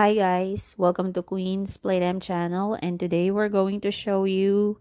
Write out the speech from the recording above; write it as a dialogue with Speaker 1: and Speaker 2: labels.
Speaker 1: Hi guys, welcome to Queen's Playtime channel and today we're going to show you